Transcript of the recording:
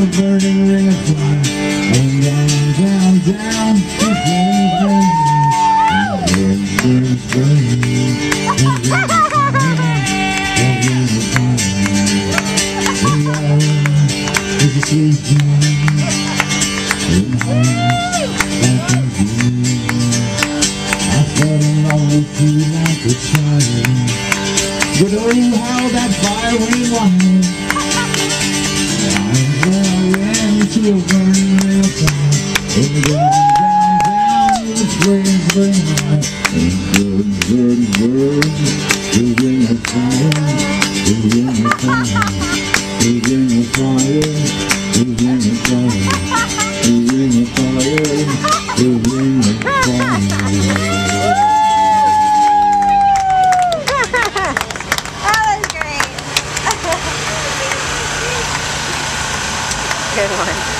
a burning ring of fire. And down, down, down. It's flames burning And burning, burning, burning And burning, burning And burning, burning and I do I the in love with you that fire rewind to a burning rail fire. And down, down, down, it was burning, burning high. And burn, burn, burn, the ring of fire, the ring of fire, the ring of fire, the ring of fire, the ring of fire, ring of fire. that was great. Good one.